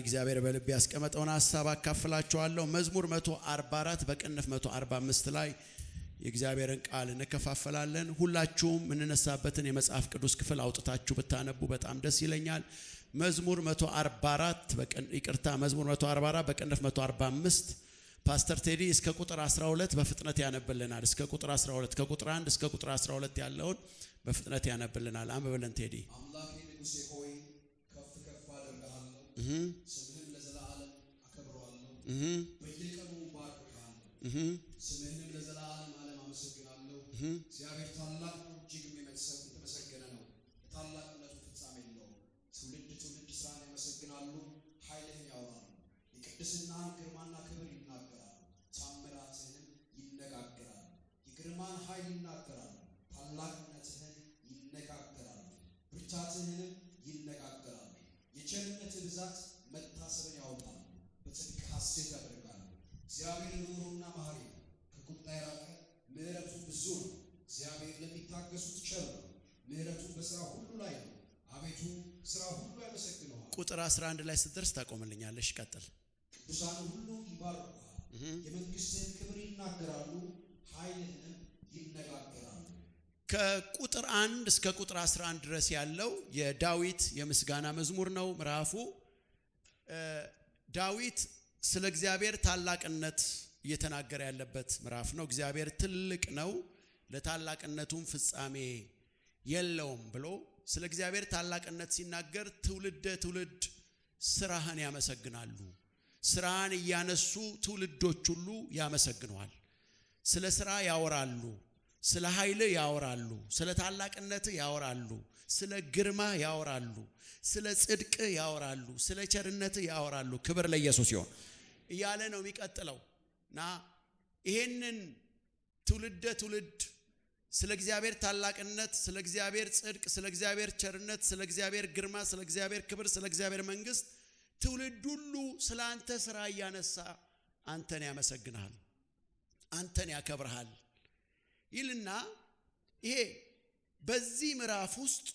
እግዚአብሔር በልብ ያስቀመጠውን ሀሳብ አካፍላችኋለሁ። መዝሙር 144 በቅንፍ 145 ላይ የእግዚአብሔርን ቃል እንከፋፈላለን። ሁላችሁም የምንነሳበትን የመጽሐፍ ቅዱስ ክፍል አውጥታችሁ ብታነቡ በጣም ደስ ይለኛል። መዝሙር 144 ይቅርታ፣ መዝሙር 144 በቅንፍ 145 ፓስተር ቴዲ እስከ ቁጥር 12 በፍጥነት ያነብልናል። እስከ ቁጥር 12 ከቁጥር 1 እስከ ቁጥር 12 ያለውን በፍጥነት ያነብልናል። አንብብልን ቴዲ። አምላኬ ንጉሴ ሆይ ስምህን ለዘላለም አከብረዋለሁ፣ በየቀኑ እባርክሃለሁ፣ ስምህንም ለዘላለም ዓለም አመሰግናለሁ። እግዚአብሔር ታላቅ ነው፣ እጅግም የተመሰገነ ነው። የታላቅነቱ ፍጻሜ የለውም። ትውልድ ትውልድ ስራን ያመሰግናሉ፣ ኃይልህን ያወራሉ፣ የቅድስናህን ግርማና ክብር ይናገራሉ፣ ታምራትህንም ይነጋገራሉ። የግርማን ኃይል ይናገራሉ፣ ታላቅነትህን ይነጋገራሉ፣ ብርታትህንም የቸርነት ብዛት መታሰብን ያወጣሉ፣ በጽድቅ ሐሴት ያደርጋሉ። እግዚአብሔር ርኅሩህና መሐሪ ነው፣ ከቁጣ የራቀ ምሕረቱ ብዙ ነው። እግዚአብሔር ለሚታገሱት ቸር ነው፣ ምሕረቱ በሥራ ሁሉ ላይ ነው። አቤቱ ሥራ ሁሉ ያመሰግነዋል። ቁጥር 11 ላይ ስትደርስ ታቆምልኛለሽ። ቀጥል። ቅዱሳን ሁሉ ይባርኩሃል፣ የመንግሥትህን ክብር ይናገራሉ፣ ኃይልህንም ይነጋገራሉ። ከቁጥር አንድ እስከ ቁጥር 11 ድረስ ያለው የዳዊት የምስጋና መዝሙር ነው። ምዕራፉ ዳዊት ስለ እግዚአብሔር ታላቅነት እየተናገረ ያለበት ምዕራፍ ነው። እግዚአብሔር ትልቅ ነው፣ ለታላቅነቱም ፍጻሜ የለውም ብሎ ስለ እግዚአብሔር ታላቅነት ሲናገር ትውልደ ትውልድ ስራህን ያመሰግናሉ። ስራህን እያነሱ ትውልዶች ሁሉ ያመሰግነዋል። ስለ ስራ ያወራሉ። ስለ ኃይል ያወራሉ። ስለ ታላቅነት ያወራሉ። ስለ ግርማ ያወራሉ። ስለ ጽድቅ ያወራሉ። ስለ ቸርነት ያወራሉ። ክብር ለኢየሱስ ይሁን እያለ ነው የሚቀጥለው እና ይሄንን ትውልደ ትውልድ ስለ እግዚአብሔር ታላቅነት፣ ስለ እግዚአብሔር ጽድቅ፣ ስለ እግዚአብሔር ቸርነት፣ ስለ እግዚአብሔር ግርማ፣ ስለ እግዚአብሔር ክብር፣ ስለ እግዚአብሔር መንግስት ትውልድ ሁሉ ስለ አንተ ስራ እያነሳ አንተን ያመሰግንሃል፣ አንተን ያከብርሃል ይልና ይሄ በዚህ ምዕራፍ ውስጥ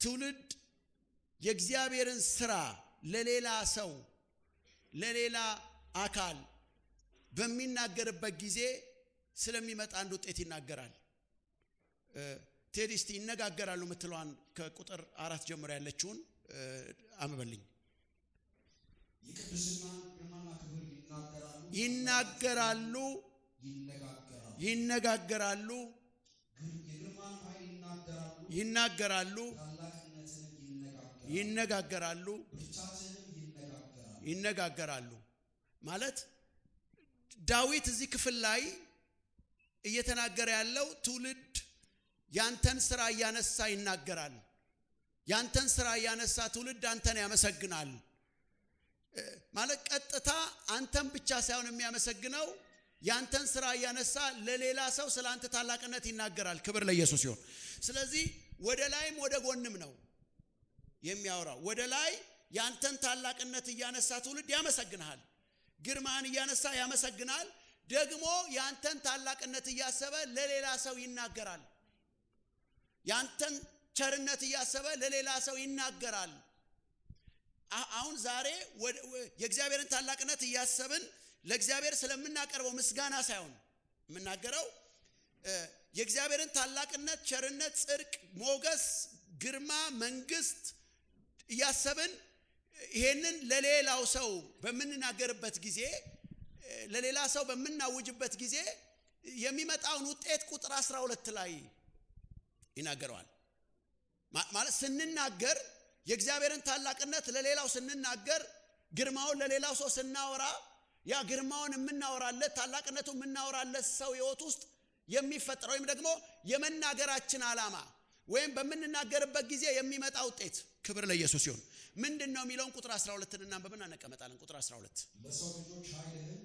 ትውልድ የእግዚአብሔርን ስራ ለሌላ ሰው ለሌላ አካል በሚናገርበት ጊዜ ስለሚመጣ አንድ ውጤት ይናገራል። ቴዲ እስቲ ይነጋገራሉ የምትለዋን ከቁጥር አራት ጀምሮ ያለችውን ይናገራሉ፣ ይናገራሉ ይነጋገራሉ። ይናገራሉ፣ ይነጋገራሉ። ይነጋገራሉ ማለት ዳዊት እዚህ ክፍል ላይ እየተናገረ ያለው ትውልድ ያንተን ስራ እያነሳ ይናገራል። ያንተን ስራ እያነሳ ትውልድ አንተን ያመሰግናል። ማለት ቀጥታ አንተን ብቻ ሳይሆን የሚያመሰግነው ያንተን ስራ እያነሳ ለሌላ ሰው ስለ አንተ ታላቅነት ይናገራል። ክብር ለኢየሱስ ይሁን። ስለዚህ ወደ ላይም ወደ ጎንም ነው የሚያወራው። ወደ ላይ ያንተን ታላቅነት እያነሳ ትውልድ ያመሰግንሃል። ግርማን እያነሳ ያመሰግናል። ደግሞ ያንተን ታላቅነት እያሰበ ለሌላ ሰው ይናገራል። ያንተን ቸርነት እያሰበ ለሌላ ሰው ይናገራል። አሁን ዛሬ የእግዚአብሔርን ታላቅነት እያሰብን ለእግዚአብሔር ስለምናቀርበው ምስጋና ሳይሆን የምናገረው የእግዚአብሔርን ታላቅነት፣ ቸርነት፣ ጽድቅ፣ ሞገስ፣ ግርማ፣ መንግስት እያሰብን ይሄንን ለሌላው ሰው በምንናገርበት ጊዜ ለሌላ ሰው በምናውጅበት ጊዜ የሚመጣውን ውጤት ቁጥር 12 ላይ ይናገረዋል። ማለት ስንናገር የእግዚአብሔርን ታላቅነት ለሌላው ስንናገር ግርማውን ለሌላው ሰው ስናወራ ያ ግርማውን የምናወራለት ታላቅነቱ የምናወራለት ሰው ህይወት ውስጥ የሚፈጠር ወይም ደግሞ የመናገራችን ዓላማ ወይም በምንናገርበት ጊዜ የሚመጣ ውጤት ክብር ለኢየሱስ ይሁን። ምንድን ነው የሚለውን ቁጥር 12 እናንብብና እንቀመጣለን። ቁጥር 12 ለሰው ልጆች ኃይልህን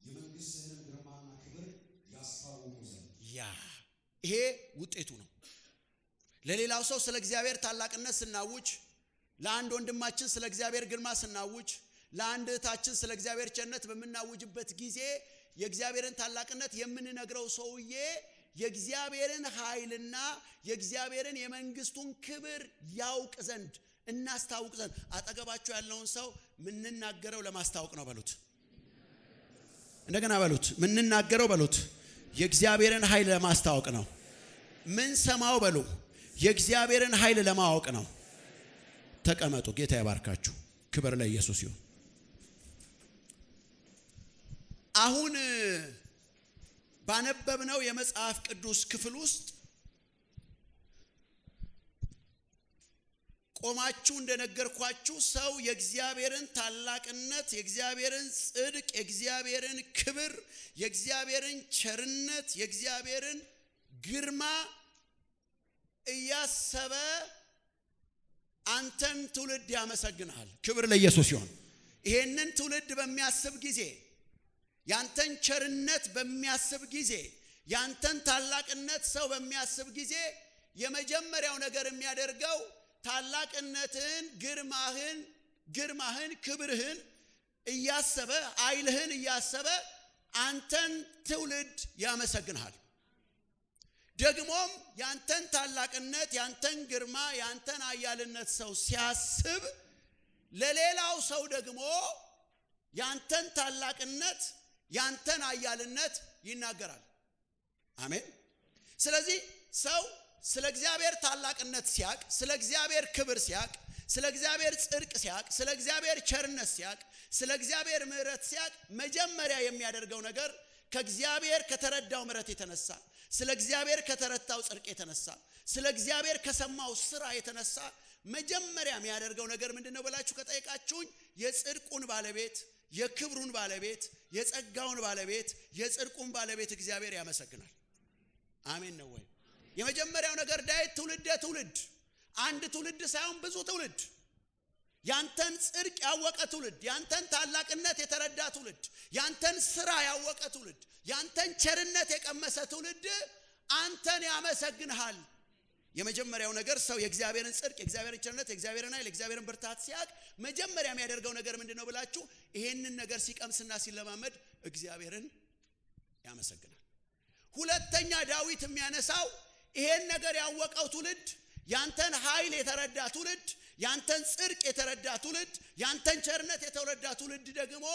የመንግሥትህንም ግርማና ክብር ያስታውቁ ዘንድ ያ ይሄ ውጤቱ ነው። ለሌላው ሰው ስለ እግዚአብሔር ታላቅነት ስናውጅ፣ ለአንድ ወንድማችን ስለ እግዚአብሔር ግርማ ስናውጅ፣ ለአንድ እህታችን ስለ እግዚአብሔር ቸርነት በምናውጅበት ጊዜ የእግዚአብሔርን ታላቅነት የምንነግረው ሰውዬ የእግዚአብሔርን ኃይልና የእግዚአብሔርን የመንግስቱን ክብር ያውቅ ዘንድ እናስታውቅ ዘንድ አጠገባችሁ ያለውን ሰው ምንናገረው ለማስታወቅ ነው በሉት። እንደገና በሉት። ምንናገረው በሉት። የእግዚአብሔርን ኃይል ለማስታወቅ ነው። ምን ሰማው በሉ። የእግዚአብሔርን ኃይል ለማወቅ ነው። ተቀመጡ። ጌታ ይባርካችሁ። ክብር ለኢየሱስ ይሁን። አሁን ባነበብነው የመጽሐፍ ቅዱስ ክፍል ውስጥ ቆማችሁ እንደነገርኳችሁ ሰው የእግዚአብሔርን ታላቅነት፣ የእግዚአብሔርን ጽድቅ፣ የእግዚአብሔርን ክብር፣ የእግዚአብሔርን ቸርነት፣ የእግዚአብሔርን ግርማ እያሰበ አንተን ትውልድ ያመሰግናል። ክብር ለኢየሱስ ይሁን። ይሄንን ትውልድ በሚያስብ ጊዜ ያንተን ቸርነት በሚያስብ ጊዜ ያንተን ታላቅነት ሰው በሚያስብ ጊዜ የመጀመሪያው ነገር የሚያደርገው ታላቅነትህን፣ ግርማህን ግርማህን ክብርህን እያሰበ ኃይልህን እያሰበ አንተን ትውልድ ያመሰግንሃል። ደግሞም ያንተን ታላቅነት፣ ያንተን ግርማ፣ ያንተን አያልነት ሰው ሲያስብ ለሌላው ሰው ደግሞ ያንተን ታላቅነት፣ ያንተን አያልነት ይናገራል። አሜን። ስለዚህ ሰው ስለ እግዚአብሔር ታላቅነት ሲያቅ፣ ስለ እግዚአብሔር ክብር ሲያቅ፣ ስለ እግዚአብሔር ጽድቅ ሲያቅ፣ ስለ እግዚአብሔር ቸርነት ሲያቅ፣ ስለ እግዚአብሔር ምሕረት ሲያቅ መጀመሪያ የሚያደርገው ነገር ከእግዚአብሔር ከተረዳው ምሕረት የተነሳ ስለ እግዚአብሔር ከተረታው ጽድቅ የተነሳ ስለ እግዚአብሔር ከሰማው ስራ የተነሳ መጀመሪያ የሚያደርገው ነገር ምንድን ነው ብላችሁ ከጠየቃችሁኝ የጽድቁን ባለቤት የክብሩን ባለቤት የጸጋውን ባለቤት የጽድቁን ባለቤት እግዚአብሔር ያመሰግናል። አሜን ነው ወይ? የመጀመሪያው ነገር ዳዊት ትውልደ ትውልድ አንድ ትውልድ ሳይሆን ብዙ ትውልድ ያንተን ጽድቅ ያወቀ ትውልድ፣ ያንተን ታላቅነት የተረዳ ትውልድ፣ ያንተን ስራ ያወቀ ትውልድ፣ ያንተን ቸርነት የቀመሰ ትውልድ አንተን ያመሰግንሃል። የመጀመሪያው ነገር ሰው የእግዚአብሔርን ጽድቅ፣ የእግዚአብሔርን ቸርነት፣ የእግዚአብሔርን ኃይል፣ የእግዚአብሔርን ብርታት ሲያቅ መጀመሪያ የሚያደርገው ነገር ምንድን ነው ብላችሁ ይሄንን ነገር ሲቀምስና ሲለማመድ እግዚአብሔርን ያመሰግናል። ሁለተኛ ዳዊት የሚያነሳው ይሄን ነገር ያወቀው ትውልድ ያንተን ኃይል የተረዳ ትውልድ ያንተን ጽድቅ የተረዳ ትውልድ ያንተን ቸርነት የተረዳ ትውልድ ደግሞ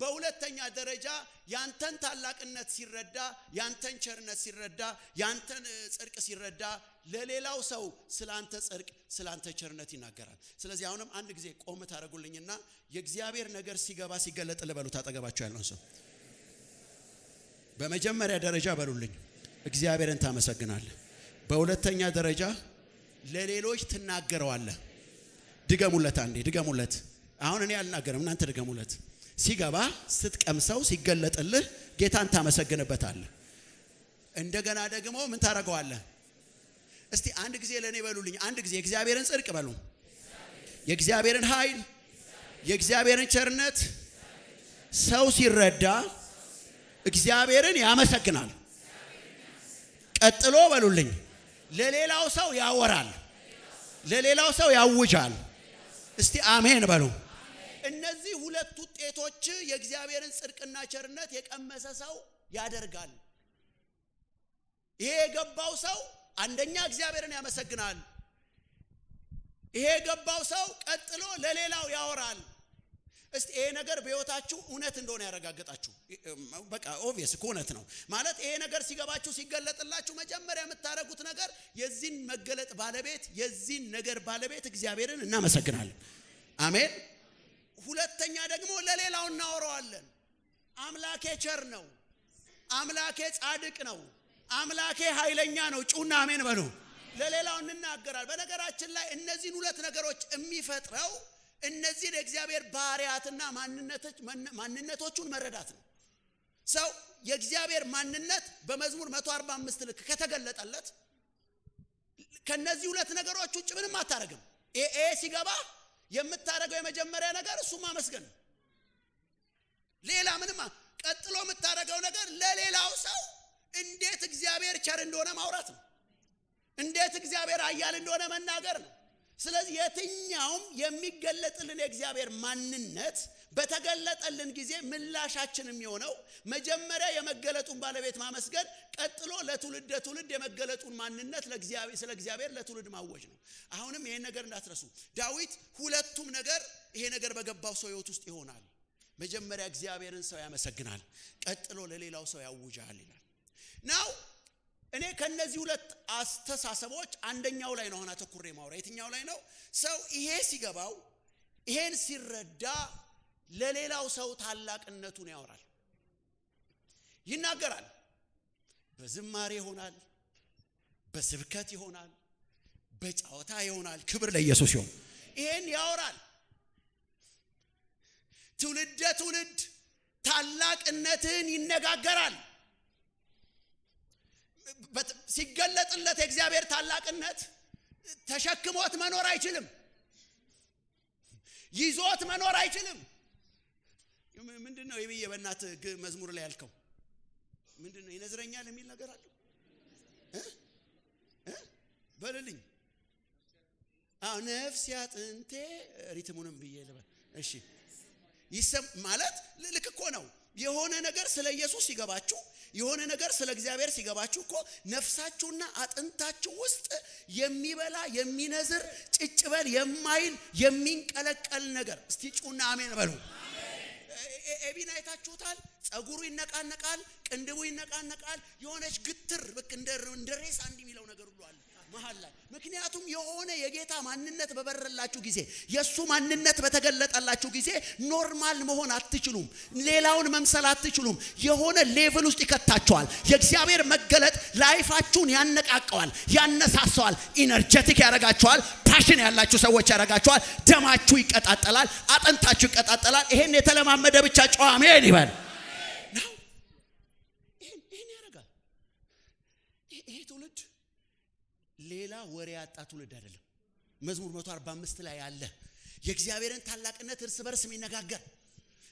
በሁለተኛ ደረጃ ያንተን ታላቅነት ሲረዳ ያንተን ቸርነት ሲረዳ ያንተን ጽድቅ ሲረዳ ለሌላው ሰው ስላንተ ጽድቅ ስላንተ ቸርነት ይናገራል። ስለዚህ አሁንም አንድ ጊዜ ቆም ታደርጉልኝና የእግዚአብሔር ነገር ሲገባ ሲገለጥ ልበሉት አጠገባቸው ያለውን ሰው በመጀመሪያ ደረጃ በሉልኝ እግዚአብሔርን ታመሰግናለህ። በሁለተኛ ደረጃ ለሌሎች ትናገረዋለህ። ድገሙለት፣ አንዴ ድገሙለት። አሁን እኔ አልናገርም፣ እናንተ ድገሙለት። ሲገባ ስትቀምሰው ሲገለጥልህ ጌታን ታመሰግንበታለህ። እንደገና ደግሞ ምን ታደርገዋለህ? እስቲ አንድ ጊዜ ለእኔ በሉልኝ። አንድ ጊዜ የእግዚአብሔርን ጽድቅ በሉ፣ የእግዚአብሔርን ኃይል፣ የእግዚአብሔርን ቸርነት ሰው ሲረዳ እግዚአብሔርን ያመሰግናል። ቀጥሎ በሉልኝ ለሌላው ሰው ያወራል፣ ለሌላው ሰው ያውጃል። እስቲ አሜን በሉ። እነዚህ ሁለት ውጤቶች የእግዚአብሔርን ጽድቅና ቸርነት የቀመሰ ሰው ያደርጋል። ይሄ የገባው ሰው አንደኛ እግዚአብሔርን ያመሰግናል። ይሄ የገባው ሰው ቀጥሎ ለሌላው ያወራል። እስቲ ይሄ ነገር በሕይወታችሁ እውነት እንደሆነ ያረጋግጣችሁ። በቃ obvious እኮ እውነት ነው ማለት ይሄ ነገር ሲገባችሁ ሲገለጥላችሁ መጀመሪያ የምታደርጉት ነገር የዚህን መገለጥ ባለቤት የዚህን ነገር ባለቤት እግዚአብሔርን እናመሰግናለን። አሜን። ሁለተኛ ደግሞ ለሌላው እናወራዋለን። አምላኬ ቸር ነው፣ አምላኬ ጻድቅ ነው፣ አምላኬ ኃይለኛ ነው። ጩኹና አሜን በሉ። ለሌላው እንናገራል። በነገራችን ላይ እነዚህን ሁለት ነገሮች የሚፈጥረው እነዚህን የእግዚአብሔር ባህሪያትና ማንነቶቹን መረዳት ነው። ሰው የእግዚአብሔር ማንነት በመዝሙር 145 ልክ ከተገለጠለት ከነዚህ ሁለት ነገሮች ውጭ ምንም አታደርግም። ኤ ሲገባ የምታደርገው የመጀመሪያ ነገር እሱ ማመስገን ነው። ሌላ ምንም ቀጥሎ የምታደርገው ነገር ለሌላው ሰው እንዴት እግዚአብሔር ቸር እንደሆነ ማውራት ነው። እንዴት እግዚአብሔር ኃያል እንደሆነ መናገር ነው። ስለዚህ የትኛውም የሚገለጥልን የእግዚአብሔር ማንነት በተገለጠልን ጊዜ ምላሻችን የሚሆነው መጀመሪያ የመገለጡን ባለቤት ማመስገን፣ ቀጥሎ ለትውልድ ትውልድ የመገለጡን ማንነት ስለ እግዚአብሔር ለትውልድ ማወጅ ነው። አሁንም ይሄን ነገር እንዳትረሱ። ዳዊት ሁለቱም ነገር ይሄ ነገር በገባው ሰው ህይወት ውስጥ ይሆናል። መጀመሪያ እግዚአብሔርን ሰው ያመሰግናል፣ ቀጥሎ ለሌላው ሰው ያውጃል ይላል ናው እኔ ከነዚህ ሁለት አስተሳሰቦች አንደኛው ላይ ነው አሁን አተኩሬ ማውራ። የትኛው ላይ ነው? ሰው ይሄ ሲገባው ይሄን ሲረዳ ለሌላው ሰው ታላቅነቱን ያወራል፣ ይናገራል። በዝማሬ ይሆናል፣ በስብከት ይሆናል፣ በጨዋታ ይሆናል። ክብር ለኢየሱስ ይሁን። ይሄን ያወራል። ትውልደ ትውልድ ታላቅነትን ይነጋገራል። ሲገለጥለት የእግዚአብሔር ታላቅነት ተሸክሞት መኖር አይችልም። ይዞት መኖር አይችልም። ምንድን ነው የብዬ በእናት መዝሙር ላይ ያልከው ምንድን ነው? ይነዝረኛል የሚል ነገር አለው በልልኝ። ነፍስ ያጥንቴ ሪትሙንም ብዬ ልበል። እሺ ይሰም ማለት ልክ እኮ ነው። የሆነ ነገር ስለ ኢየሱስ ሲገባችሁ የሆነ ነገር ስለ እግዚአብሔር ሲገባችሁ እኮ ነፍሳችሁና አጥንታችሁ ውስጥ የሚበላ የሚነዝር ጭጭበል የማይል የሚንቀለቀል ነገር እስቲ ጩና አሜን በሉ። ኤቢን አይታችሁታል። ጸጉሩ ይነቃነቃል፣ ቅንድቡ ይነቃነቃል። የሆነች ግትር በቃ እንደ ሬሳ እንዲህ የሚለው ነገር ሁሉ አለ መሀል ላይ። ምክንያቱም የሆነ የጌታ ማንነት በበረላችሁ ጊዜ የእሱ ማንነት በተገለጠላችሁ ጊዜ normal መሆን አትችሉም። ሌላውን መምሰል አትችሉም። የሆነ level ውስጥ ይከታቸዋል። የእግዚአብሔር መገለጥ life አችሁን ያነቃቀዋል፣ ያነሳሰዋል፣ energetic ያደርጋቸዋል። passion ያላችሁ ሰዎች ያደርጋቸዋል። ደማችሁ ይቀጣጠላል፣ አጥንታችሁ ይቀጣጠላል። ይሄን የተለማመደ ብቻ ጮኾ አሜን ይበል። ይህን ያደርጋል። ይሄ ትውልድ ሌላ ወሬ ያጣ ትውልድ አይደለም። መዝሙር 145 ላይ ያለ የእግዚአብሔርን ታላቅነት እርስ በርስ የሚነጋገር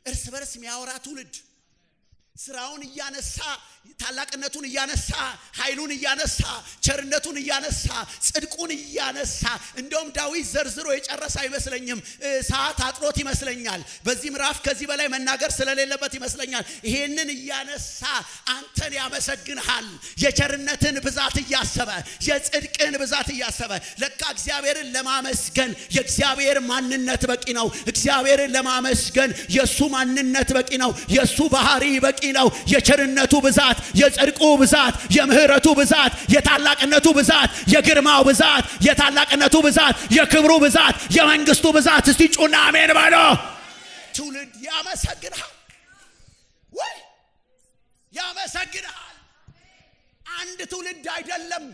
እርስ በርስ የሚያወራ ትውልድ ስራውን እያነሳ ታላቅነቱን እያነሳ ኃይሉን እያነሳ ቸርነቱን እያነሳ ጽድቁን እያነሳ እንደውም ዳዊት ዘርዝሮ የጨረሰ አይመስለኝም። ሰዓት አጥሮት ይመስለኛል። በዚህ ምዕራፍ ከዚህ በላይ መናገር ስለሌለበት ይመስለኛል። ይሄንን እያነሳ አንተን ያመሰግንሃል። የቸርነትን ብዛት እያሰበ የጽድቅን ብዛት እያሰበ ለካ እግዚአብሔርን ለማመስገን የእግዚአብሔር ማንነት በቂ ነው። እግዚአብሔርን ለማመስገን የእሱ ማንነት በቂ ነው። የእሱ ባህሪ በቂ ነው። የቸርነቱ ብዛት፣ የጽድቁ ብዛት፣ የምህረቱ ብዛት፣ የታላቅነቱ ብዛት፣ የግርማው ብዛት፣ የታላቅነቱ ብዛት፣ የክብሩ ብዛት፣ የመንግስቱ ብዛት። እስቲ ጩና አሜን በሎ። ትውልድ ያመሰግንሃል ወይ ያመሰግንሃል። አንድ ትውልድ አይደለም፣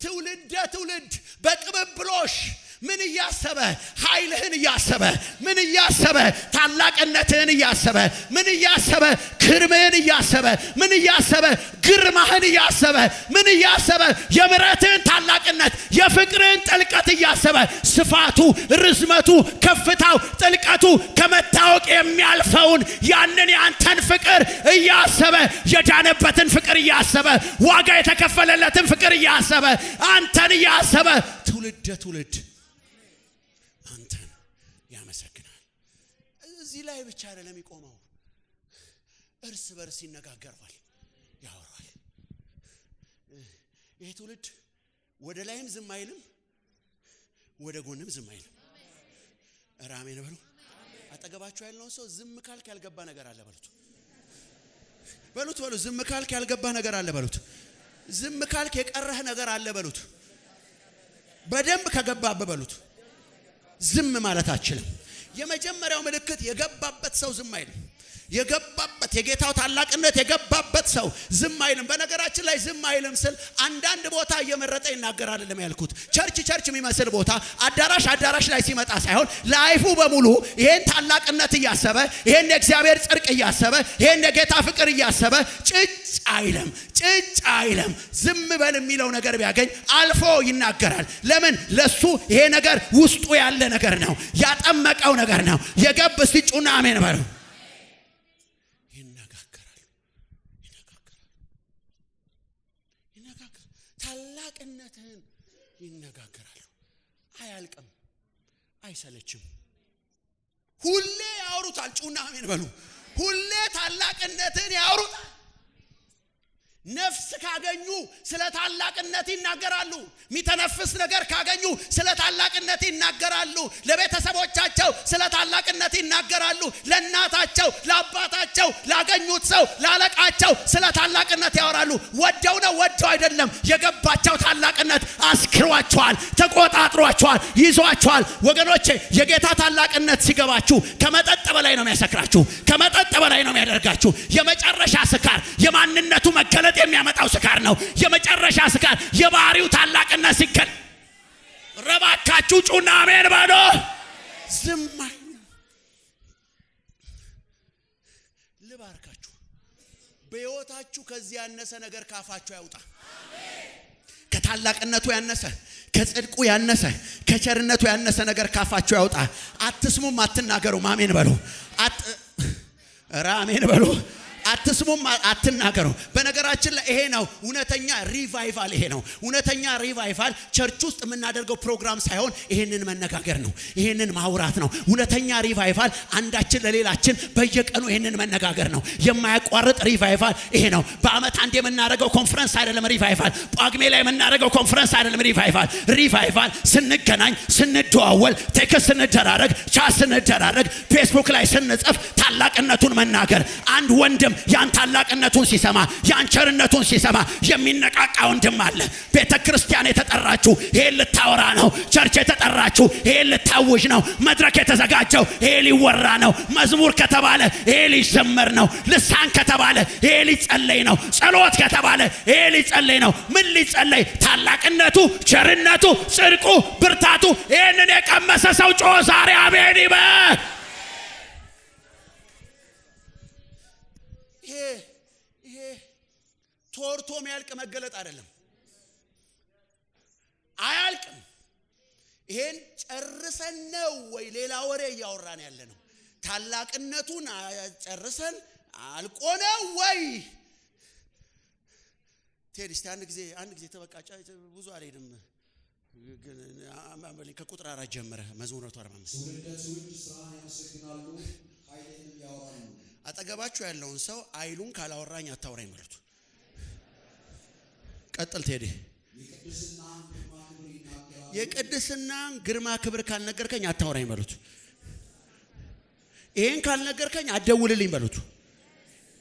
ትውልደ ትውልድ በቅብብሎሽ ምን እያሰበ? ኃይልህን እያሰበ። ምን እያሰበ? ታላቅነትህን እያሰበ። ምን እያሰበ? ክርምህን እያሰበ። ምን እያሰበ? ግርማህን እያሰበ። ምን እያሰበ? የምሕረትህን ታላቅነት የፍቅርህን ጥልቀት እያሰበ። ስፋቱ፣ ርዝመቱ፣ ከፍታው፣ ጥልቀቱ ከመታወቅ የሚያልፈውን ያንን የአንተን ፍቅር እያሰበ የዳነበትን ፍቅር እያሰበ ዋጋ የተከፈለለትን ፍቅር እያሰበ አንተን እያሰበ ትውልደ ትውልድ አንተን ያመሰግናል። እዚህ ላይ ብቻ አይደለም የሚቆመው፣ እርስ በርስ ይነጋገረዋል፣ ያወራል። ይህ ትውልድ ወደ ላይም ዝም አይልም፣ ወደ ጎንም ዝም አይልም። ኧረ በሉ። አጠገባችሁ ያለውን ሰው ዝም ካልክ ያልገባ ነገር አለ በሉት። በሉት በሉት። ዝም ካልክ ያልገባ ነገር አለ በሉት። ዝም ካልክ የቀረህ ነገር አለ በሉት። በደንብ ከገባህ በሉት። ዝም ማለት አችልም። የመጀመሪያው ምልክት የገባበት ሰው ዝም አይልም። የገባበት የጌታው ታላቅነት የገባበት ሰው ዝም አይልም። በነገራችን ላይ ዝም አይልም ስል አንዳንድ ቦታ እየመረጠ ይናገር አይደለም ያልኩት። church church የሚመስል ቦታ አዳራሽ አዳራሽ ላይ ሲመጣ ሳይሆን life ኡ በሙሉ ይሄን ታላቅነት እያሰበ ይሄን የእግዚአብሔር ጽድቅ እያሰበ ይሄን የጌታ ፍቅር እያሰበ ጭጭ አይልም፣ ጭጭ አይልም። ዝም በል የሚለው ነገር ቢያገኝ አልፎ ይናገራል። ለምን? ለሱ ይሄ ነገር ውስጡ ያለ ነገር ነው፣ ያጠመቀው ነገር ነው። የገብ እስቲ ጩኹና አሜን በሉ። ታላቅነትህን ይነጋገራሉ። አያልቅም፣ አይሰለችም። ሁሌ ያወሩታል። ጩና አሜን በሉ። ሁሌ ታላቅነትን ያወሩታል። ነፍስ ካገኙ ስለ ታላቅነት ይናገራሉ። የሚተነፍስ ነገር ካገኙ ስለ ታላቅነት ይናገራሉ። ለቤተሰቦቻቸው ስለ ታላቅነት ይናገራሉ። ለእናታቸው፣ ለአባታቸው፣ ላገኙት ሰው፣ ላለቃቸው ስለ ታላቅነት ያወራሉ። ወደው ነው ወደው አይደለም። የገባቸው ታላቅነት አስክሯቸዋል፣ ተቆጣጥሯቸዋል፣ ይዟቸዋል። ወገኖቼ የጌታ ታላቅነት ሲገባችሁ ከመጠጥ በላይ ነው የሚያሰክራችሁ፣ ከመጠጥ በላይ ነው የሚያደርጋችሁ። የመጨረሻ ስካር የማንነቱ መገለጥ የሚያመጣው ስካር ነው። የመጨረሻ ስካር የባህሪው ታላቅነት ሲገል ረባካችሁ ጩና አሜን በሎ ዝም ልባርካችሁ በሕይወታችሁ ከዚህ ያነሰ ነገር ካፋችሁ አይውጣ። ከታላቅነቱ ያነሰ ከጽድቁ ያነሰ ከቸርነቱ ያነሰ ነገር ካፋችሁ አይውጣ። አትስሙም፣ አትናገሩም። አሜን በሉ። ኧረ አሜን በሉ። አትስሙም አትናገሩ። በነገራችን ላይ ይሄ ነው እውነተኛ revival። ይሄ ነው እውነተኛ revival። church ውስጥ የምናደርገው ፕሮግራም ሳይሆን ይሄንን መነጋገር ነው፣ ይሄንን ማውራት ነው። እውነተኛ revival አንዳችን ለሌላችን በየቀኑ ይሄንን መነጋገር ነው። የማያቋርጥ revival ይሄ ነው። በአመት አንድ የምናደርገው ኮንፈረንስ አይደለም revival። ጳጉሜ ላይ የምናደርገው ኮንፈረንስ አይደለም revival። revival ስንገናኝ፣ ስንደዋወል፣ text ስንደራረግ፣ chat ስንደራረግ፣ ፌስቡክ ላይ ስንጽፍ ታላቅነቱን መናገር አንድ ወንድም ያን ታላቅነቱን ሲሰማ ያን ቸርነቱን ሲሰማ የሚነቃቃ ወንድም አለ። ቤተ ክርስቲያን የተጠራችሁ ይሄን ልታወራ ነው። church የተጠራችሁ ይሄን ልታውጅ ነው። መድረክ የተዘጋጀው ይሄ ሊወራ ነው። መዝሙር ከተባለ ይሄ ሊዘመር ነው። ልሳን ከተባለ ይሄ ሊጸለይ ነው። ጸሎት ከተባለ ይሄ ሊጸለይ ነው። ምን ሊጸለይ? ታላቅነቱ፣ ቸርነቱ፣ ጽድቁ፣ ብርታቱ ይህንን የቀመሰ ሰው ጮኾ ዛሬ አሜን ይበል። ቶርቶ የሚያልቅ መገለጥ አይደለም፣ አያልቅም። ይሄን ጨርሰን ነው ወይ ሌላ ወሬ እያወራን ያለ ነው? ታላቅነቱን ጨርሰን አልቆ ነው ወይ? ቴዲ እስቲ አንድ ጊዜ አንድ ጊዜ ተበቃጫ ብዙ አልሄድም፣ ከቁጥር አራት ጀምረ መዝሙር አርባ አምስት አጠገባችሁ ያለውን ሰው አይሉን ካላወራኝ አታውራኝ በሉት። ቀጥል ቴዲ። የቅድስናን ግርማ ክብር ካልነገርከኝ አታውራኝ በሉት። ይሄን ካልነገርከኝ አደውልልኝ በሉት።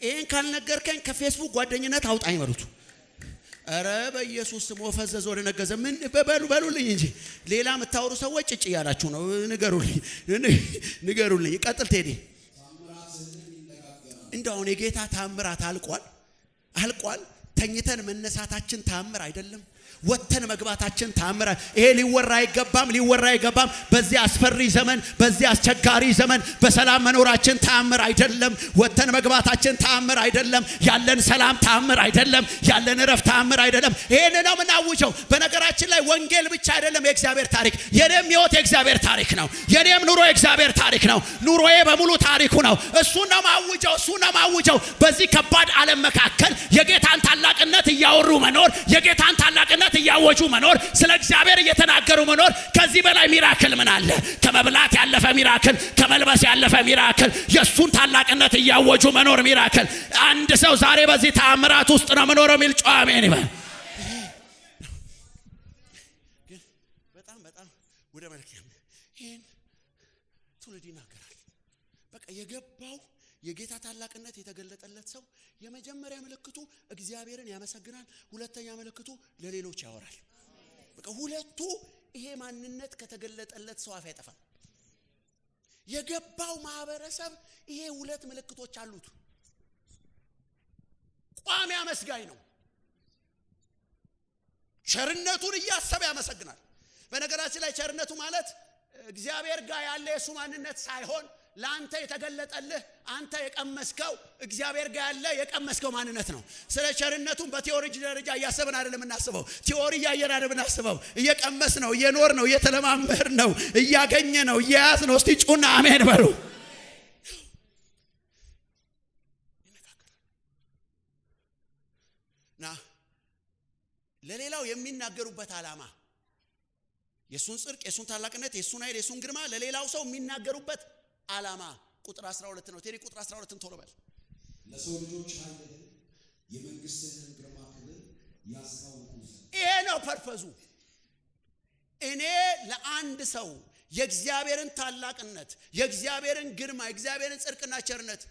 ይሄን ካልነገርከኝ ከፌስቡክ ጓደኝነት አውጣኝ በሉት። ኧረ በኢየሱስ ስም ወፈዘዝ ወደ ነገዘ ምን በሉ በሉልኝ እንጂ ሌላ የምታወሩ ሰዎች ጭጭ እያላችሁ ነው። ንገሩልኝ ንገሩልኝ። ቀጥል ቴዲ። እንደው አሁን የጌታ ታምራት አልቋል አልቋል። ተኝተን መነሳታችን ታምር አይደለም። ወጥተን መግባታችን ታምር። ይሄ ሊወራ አይገባም፣ ሊወራ አይገባም። በዚህ አስፈሪ ዘመን፣ በዚህ አስቸጋሪ ዘመን በሰላም መኖራችን ታምር አይደለም። ወጥተን መግባታችን ታምር አይደለም። ያለን ሰላም ታምር አይደለም። ያለን እረፍት ታምር አይደለም። ይሄን ነው የምናውጀው። በነገራችን ላይ ወንጌል ብቻ አይደለም የእግዚአብሔር ታሪክ። የኔም ህይወት የእግዚአብሔር ታሪክ ነው። የኔም ኑሮ የእግዚአብሔር ታሪክ ነው። ኑሮዬ በሙሉ ታሪኩ ነው። እሱን ነው ማውጀው፣ እሱን ነው ማውጀው። በዚህ ከባድ ዓለም መካከል የጌታን ታላቅነት እያወሩ መኖር፣ የጌታን ታላቅነት እያወጁ መኖር፣ ስለ እግዚአብሔር እየተናገሩ መኖር። ከዚህ በላይ miracle ምን አለ? ከመብላት ያለፈ miracle፣ ከመልበስ ያለፈ miracle፣ የእሱን ታላቅነት እያወጁ መኖር miracle። አንድ ሰው ዛሬ በዚህ ተአምራት ውስጥ ነው የምኖረው የሚል ጨዋ ይበል። ወደ መልካም ይህን ትውልድ ይናገራል። በቃ የገባው የጌታ ታላቅነት የተገለጠለት ሰው የመጀመሪያ ምልክቱ እግዚአብሔርን ያመሰግናል። ሁለተኛ ምልክቱ ለሌሎች ያወራል። በቃ ሁለቱ ይሄ ማንነት ከተገለጠለት ሰው አፍ አይጠፋም። የገባው ማህበረሰብ ይሄ ሁለት ምልክቶች አሉት። ቋሚ አመስጋኝ ነው። ቸርነቱን እያሰበ ያመሰግናል። በነገራችን ላይ ቸርነቱ ማለት እግዚአብሔር ጋር ያለ የእሱ ማንነት ሳይሆን ለአንተ የተገለጠልህ አንተ የቀመስከው እግዚአብሔር ጋር ያለ የቀመስከው ማንነት ነው። ስለ ቸርነቱን በ theory ደረጃ እያሰብን አይደለም የምናስበው። theory እያየን አይደለም የምናስበው። እየቀመስን ነው፣ እየኖርን ነው፣ እየተለማመድን ነው፣ እያገኘን ነው፣ እየያዝን ነው። እስቲ ጩኹና አሜን በሉ። ና ለሌላው የሚናገሩበት ዓላማ የእሱን ጽድቅ፣ የእሱን ታላቅነት፣ የእሱን ኃይል፣ የእሱን ግርማ ለሌላው ሰው የሚናገሩበት ዓላማ ቁጥር 12 ነው። ቴዲ ቁጥር 12ን ቶሎ በል። ለሰው ልጆች ኃይልህን የመንግስትህን ግርማ ክብር ያስታውቁ ይሄ ነው ፐርፐዙ። እኔ ለአንድ ሰው የእግዚአብሔርን ታላቅነት፣ የእግዚአብሔርን ግርማ፣ የእግዚአብሔርን ጽድቅና ቸርነት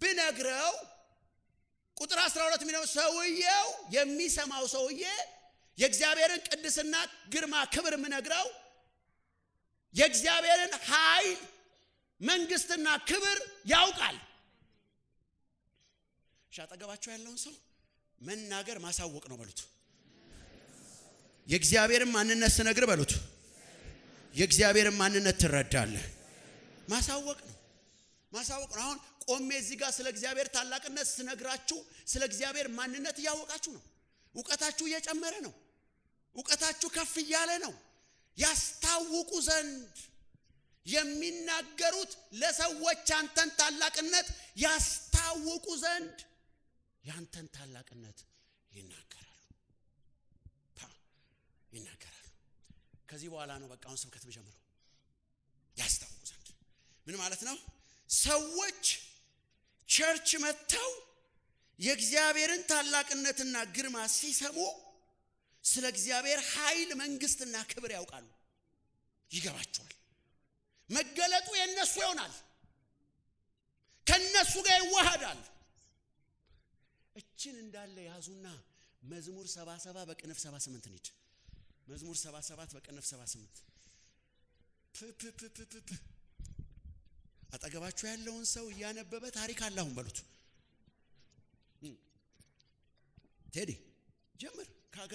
ብነግረው ቁጥር 12 የሚለው ሰውየው የሚሰማው ሰውዬ የእግዚአብሔርን ቅድስና፣ ግርማ፣ ክብር የምነግረው የእግዚአብሔርን ኃይል፣ መንግስትና ክብር ያውቃል። እሺ፣ አጠገባቸው ያለውን ሰው መናገር ማሳወቅ ነው በሉት። የእግዚአብሔርን ማንነት ስነግር በሉት። የእግዚአብሔርን ማንነት ትረዳለህ። ማሳወቅ ነው ማሳወቅ ነው። አሁን ቆሜ እዚህ ጋር ስለ እግዚአብሔር ታላቅነት ስነግራችሁ ስለ እግዚአብሔር ማንነት እያወቃችሁ ነው። እውቀታችሁ እየጨመረ ነው። እውቀታችሁ ከፍ እያለ ነው። ያስታውቁ ዘንድ የሚናገሩት ለሰዎች አንተን ታላቅነት ያስታውቁ ዘንድ ያንተን ታላቅነት ይናገራሉ ይናገራሉ። ከዚህ በኋላ ነው በቃ አሁን ስብከት መጀመረው። ያስታውቁ ዘንድ ምን ማለት ነው? ሰዎች ቸርች መጥተው የእግዚአብሔርን ታላቅነትና ግርማ ሲሰሙ ስለ እግዚአብሔር ኃይል መንግስትና ክብር ያውቃሉ፣ ይገባቸዋል። መገለጡ የእነሱ ይሆናል፣ ከእነሱ ጋር ይዋሃዳል። እችን እንዳለ ያዙና መዝሙር 77 በቅንፍ 78 እንሂድ። መዝሙር 77 በቅንፍ 78 ፕ ፕ ፕ ፕ ፕ አጠገባችሁ ያለውን ሰው እያነበበ ታሪክ አላሁን በሉት። ቴዲ ጀምር፣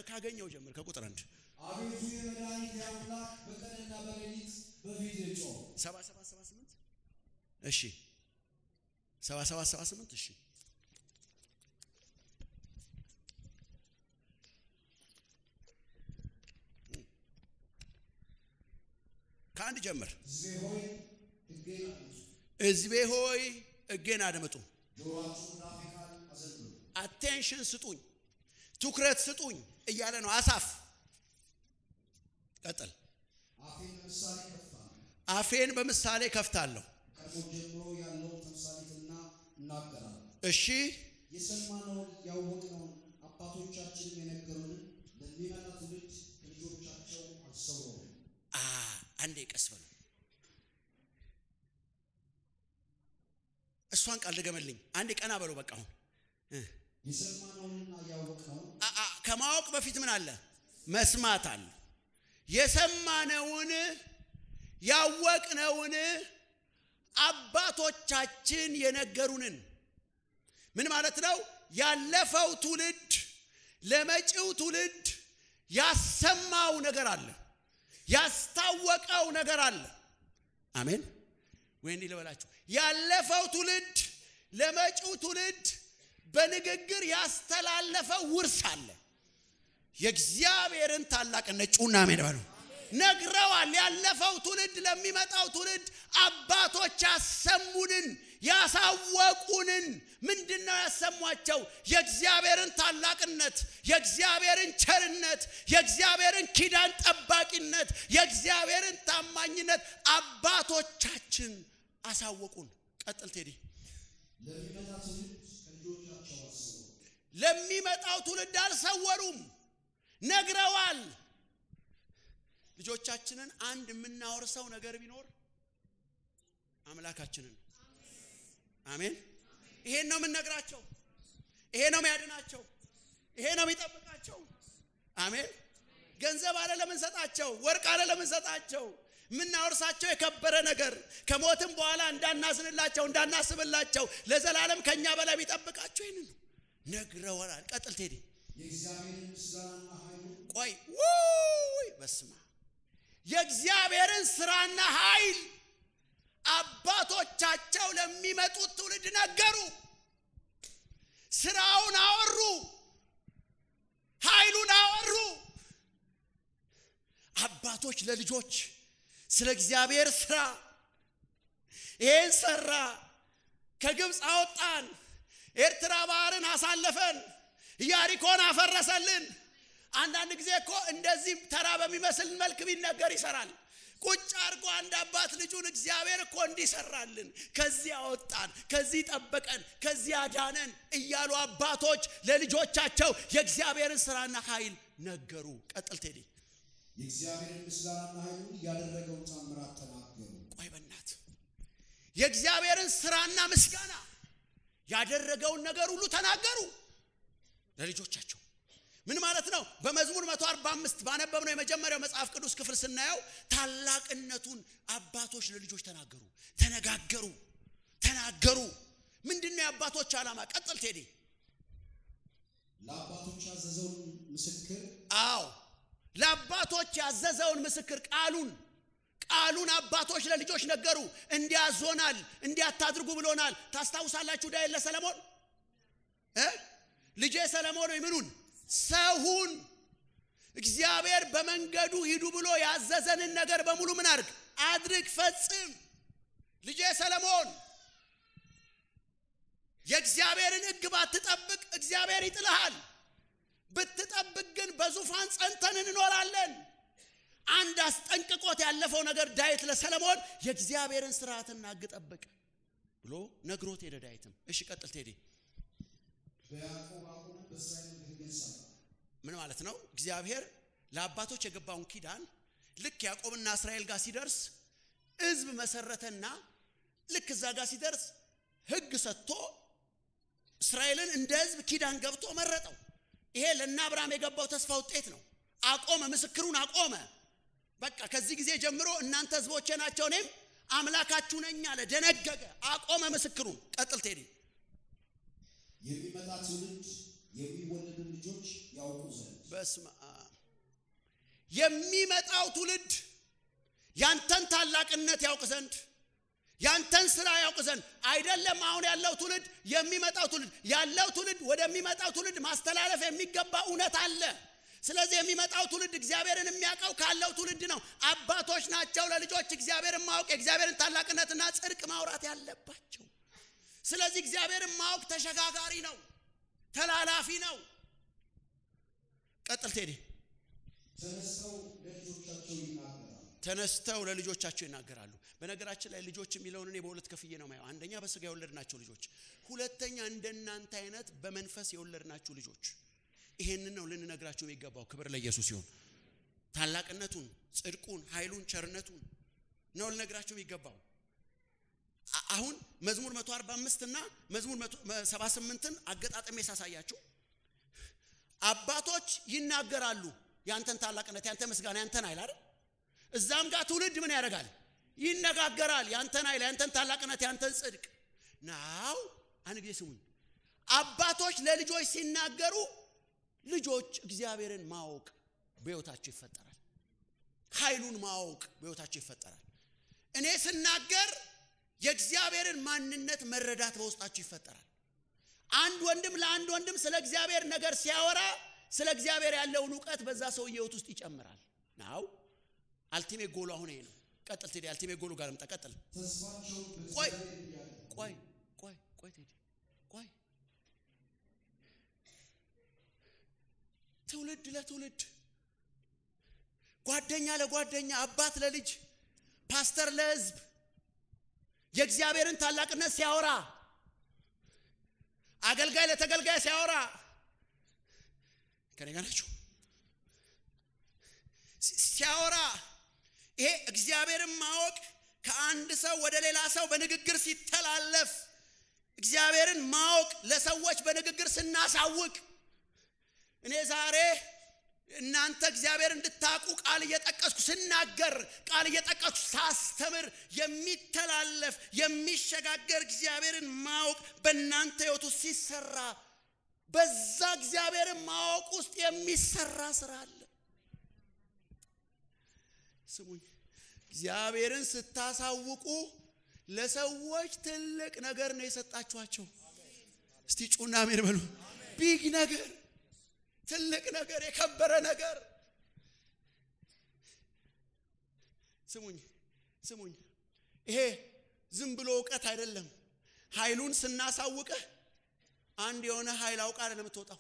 ካገኘው ጀምር ከቁጥር አንድ አቤቱ የመድኃኒት አምላክ በቀንና በሌሊት በፊትህ ጮህ። ሰባ ሰባት ሰባ ስምንት እሺ፣ ሰባ ሰባት ሰባ ስምንት እሺ። ከአንድ ጀምር። ሕዝቤ ሆይ ሕጌን አድምጡ፣ አቴንሽን ስጡኝ፣ ትኩረት ስጡኝ እያለ ነው አሳፍ። ቀጥል። አፌን በምሳሌ ከፍታለሁ። እሺ የሰማነውን ያወቅነውን አባቶቻችንም የነገሩንን ለሚመጣ ትውልድ ከልጆቻቸው አልሰወሩም። አ አንዴ ቀስ በሉ። እሷን ቃል ድገመልኝ። አንዴ ቀና በሉ። በቃ አሁን የሰማነውንና ያወቅነውን ከማወቅ በፊት ምን አለ? መስማት አለ። የሰማነውን ያወቅነውን አባቶቻችን የነገሩንን ምን ማለት ነው? ያለፈው ትውልድ ለመጪው ትውልድ ያሰማው ነገር አለ፣ ያስታወቀው ነገር አለ። አሜን ወይ? እንዲህ ልበላችሁ፣ ያለፈው ትውልድ ለመጪው ትውልድ በንግግር ያስተላለፈው ውርስ አለ። የእግዚአብሔርን ታላቅነት ጩና አሜን በሉ። ነግረዋል። ያለፈው ትውልድ ለሚመጣው ትውልድ አባቶች ያሰሙንን ያሳወቁንን ምንድን ነው ያሰሟቸው? የእግዚአብሔርን ታላቅነት፣ የእግዚአብሔርን ቸርነት፣ የእግዚአብሔርን ኪዳን ጠባቂነት፣ የእግዚአብሔርን ታማኝነት አባቶቻችን አሳወቁን። ቀጥል ቴዲ። ለሚመጣው ትውልድ አልሰወሩም፣ ነግረዋል። ልጆቻችንን አንድ የምናወርሰው ነገር ቢኖር አምላካችንን ነው። አሜን። ይሄን ነው የምንነግራቸው። ይሄ ነው የሚያድናቸው። ይሄ ነው የሚጠብቃቸው። አሜን። ገንዘብ አለ ለምንሰጣቸው፣ ወርቅ አለ ለምንሰጣቸው፣ የምናወርሳቸው የከበረ ነገር ከሞትም በኋላ እንዳናዝንላቸው፣ እንዳናስብላቸው ለዘላለም ከኛ በላይ የሚጠብቃቸው ይህን ነው ነግረውናል። ቀጥል ቴዲ። የእግዚአብሔርን ምስጋናና ቆይ ውይ በስማ የእግዚአብሔርን ስራና ኃይል አባቶቻቸው ለሚመጡት ትውልድ ነገሩ። ስራውን አወሩ፣ ኃይሉን አወሩ። አባቶች ለልጆች ስለ እግዚአብሔር ስራ ይሄን ሰራ፣ ከግብፅ አወጣን፣ ኤርትራ ባህርን አሳለፈን፣ ኢያሪኮን አፈረሰልን። አንዳንድ ጊዜ እኮ እንደዚህ ተራ በሚመስል መልክ ቢነገር ይሰራል። ቁጭ አድርጎ አንድ አባት ልጁን እግዚአብሔር እኮ እንዲሰራልን ከዚህ አወጣን፣ ከዚህ ጠበቀን፣ ከዚህ አዳነን እያሉ አባቶች ለልጆቻቸው የእግዚአብሔርን ስራና ኃይል ነገሩ። ቀጥል ቴዲ። የእግዚአብሔርን ምስጋናና ኃይሉን ያደረገውን ታምራት ተናገሩ። ቆይ በናት የእግዚአብሔርን ስራና ምስጋና ያደረገውን ነገር ሁሉ ተናገሩ ለልጆቻቸው። ምን ማለት ነው? በመዝሙር 145 ባነበብነው የመጀመሪያው መጽሐፍ ቅዱስ ክፍል ስናየው ታላቅነቱን አባቶች ለልጆች ተናገሩ፣ ተነጋገሩ፣ ተናገሩ። ምንድን ነው የአባቶች ዓላማ? ቀጥል ቴዲ። ለአባቶች ያዘዘውን ምስክር አዎ ለአባቶች ያዘዘውን ምስክር ቃሉን ቃሉን አባቶች ለልጆች ነገሩ። እንዲያዞናል እንዲያታድርጉ ብሎናል። ታስታውሳላችሁ ዳዊት ለሰለሞን እ ልጄ ሰለሞን ምኑን ሰውን እግዚአብሔር በመንገዱ ሂዱ ብሎ ያዘዘንን ነገር በሙሉ ምን አድርግ አድርግ፣ ፈጽም። ልጄ ሰለሞን የእግዚአብሔርን ሕግ ባትጠብቅ እግዚአብሔር ይጥልሃል። ብትጠብቅ ግን በዙፋን ጸንተን እንኖራለን። አንድ አስጠንቅቆት ያለፈው ነገር ዳዊት ለሰለሞን የእግዚአብሔርን ስርዓትና ሕግ ጠብቅ ብሎ ነግሮት ሄደ። ዳዊትም እሺ ቀጥል ቴዲ። በያዕቆብ አቁነ በእስራኤል ምን ማለት ነው? እግዚአብሔር ለአባቶች የገባውን ኪዳን ልክ ያዕቆብና እስራኤል ጋር ሲደርስ ሕዝብ መሰረተና ልክ እዛ ጋር ሲደርስ ሕግ ሰጥቶ እስራኤልን እንደ ሕዝብ ኪዳን ገብቶ መረጠው። ይሄ ለእነ አብርሃም የገባው ተስፋ ውጤት ነው። አቆመ፣ ምስክሩን አቆመ። በቃ ከዚህ ጊዜ ጀምሮ እናንተ ሕዝቦቼ ናቸው፣ እኔም አምላካችሁ ነኝ አለ። ደነገገ፣ አቆመ ምስክሩን። ቀጥል ቴዲ። የሚመጣ ትውልድ የሚወለዱ ልጆች ያውቁ ዘንድ በስመ የሚመጣው ትውልድ ያንተን ታላቅነት ያውቅ ዘንድ ያንተን ስራ ያውቅ ዘንድ አይደለም። አሁን ያለው ትውልድ የሚመጣው ትውልድ ያለው ትውልድ ወደሚመጣው ትውልድ ማስተላለፍ የሚገባ እውነት አለ። ስለዚህ የሚመጣው ትውልድ እግዚአብሔርን የሚያውቀው ካለው ትውልድ ነው። አባቶች ናቸው ለልጆች እግዚአብሔርን ማወቅ የእግዚአብሔርን ታላቅነትና ጽድቅ ማውራት ያለባቸው። ስለዚህ እግዚአብሔርን ማወቅ ተሸጋጋሪ ነው፣ ተላላፊ ነው። ቀጥል ቴዲ። ተነስተው ለልጆቻቸው ይናገራሉ። ተነስተው ለልጆቻቸው ይናገራሉ። በነገራችን ላይ ልጆች የሚለውን እኔ በሁለት ከፍዬ ነው ማየው። አንደኛ በስጋ የወለድናቸው ልጆች፣ ሁለተኛ እንደናንተ አይነት በመንፈስ የወለድናችሁ ልጆች። ይሄንን ነው ልንነግራቸው የሚገባው። ክብር ለኢየሱስ ይሁን። ታላቅነቱን፣ ጽድቁን፣ ኃይሉን፣ ቸርነቱን ነው ልነግራቸው የሚገባው። አሁን መዝሙር 145 እና መዝሙር 78ን አገጣጥሜ ሳሳያችሁ አባቶች ይናገራሉ ያንተን ታላቅነት፣ ያንተ ምስጋና፣ ያንተን ኃይል አይደል? እዛም ጋር ትውልድ ምን ያደርጋል? ይነጋገራል ያንተን ኃይል፣ ያንተን ታላቅነት፣ ያንተን ጽድቅ። ናው አንድ ጊዜ ስሙኝ። አባቶች ለልጆች ሲናገሩ ልጆች እግዚአብሔርን ማወቅ በሕይወታቸው ይፈጠራል። ኃይሉን ማወቅ በሕይወታቸው ይፈጠራል። እኔ ስናገር የእግዚአብሔርን ማንነት መረዳት በውስጣችሁ ይፈጠራል። አንድ ወንድም ለአንድ ወንድም ስለ እግዚአብሔር ነገር ሲያወራ ስለ እግዚአብሔር ያለውን እውቀት በዛ ሰውዬ ሕይወት ውስጥ ይጨምራል። ናው አልቲሜት ጎሉ አሁን ይሄ ነው። ቀጥል ቴዲ፣ አልቲሜት ጎሉ ጋር ልምጣ። ቀጥል። ቆይ ቆይ ቆይ ቆይ ቴዲ ቆይ ትውልድ ለትውልድ ጓደኛ ለጓደኛ አባት ለልጅ ፓስተር ለሕዝብ የእግዚአብሔርን ታላቅነት ሲያወራ አገልጋይ ለተገልጋይ ሲያወራ ከኔ ጋር ናችሁ? ሲያወራ ይሄ እግዚአብሔርን ማወቅ ከአንድ ሰው ወደ ሌላ ሰው በንግግር ሲተላለፍ እግዚአብሔርን ማወቅ ለሰዎች በንግግር ስናሳውቅ እኔ ዛሬ እናንተ እግዚአብሔር እንድታቁ ቃል እየጠቀስኩ ስናገር ቃል እየጠቀስኩ ሳስተምር የሚተላለፍ የሚሸጋገር እግዚአብሔርን ማወቅ በእናንተ ውስጥ ሲሰራ በዛ እግዚአብሔርን ማወቅ ውስጥ የሚሰራ ስራ አለ። ስሙኝ፣ እግዚአብሔርን ስታሳውቁ ለሰዎች ትልቅ ነገር ነው የሰጣችኋቸው። እስቲ ጩኹና አሜን በሉ። big ነገር ትልቅ ነገር የከበረ ነገር። ስሙኝ ስሙኝ። ይሄ ዝም ብሎ እውቀት አይደለም። ኃይሉን ስናሳውቅህ አንድ የሆነ ኃይል አውቃ አይደለም የምትወጣው።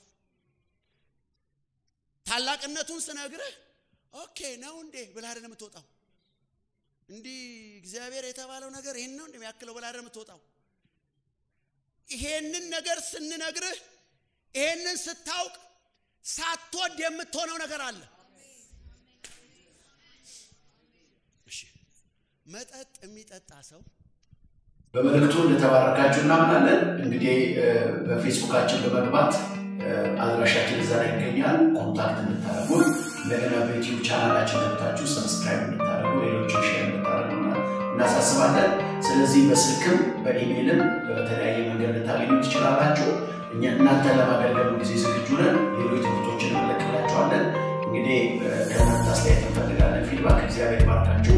ታላቅነቱን ስነግርህ okay ነው እንዴ ብለህ አይደለም የምትወጣው። እንዲህ እግዚአብሔር የተባለው ነገር ይህን ነው እንደሚያክለው ብላ የምትወጣው። ይሄንን ነገር ስንነግርህ ይሄንን ስታውቅ ሳትወድ የምትሆነው ነገር አለ መጠጥ የሚጠጣ ሰው በመልእክቱ እንደተባረካችሁ እናምናለን። እንግዲህ በፌስቡካችን በመግባት አድራሻችን እዛ ላይ ይገኛል። contact እንድታደርጉን እንደገና በ YouTube channel አችን ገብታችሁ subscribe እንድታደርጉ ሌሎችን share እንድታደርጉ እናሳስባለን። ስለዚህ በስልክም በኢሜይልም በተለያየ መንገድ ልታገኙ ትችላላችሁ። እኛ እናንተን ለማገልገል ሁልጊዜ ዝግጁ ነን። ሌሎች ትምህርቶችን እንለቅላችኋለን። እንግዲህ ከእናንተ አስተያየት እንፈልጋለን። feedback እግዚአብሔር ባርካችሁ።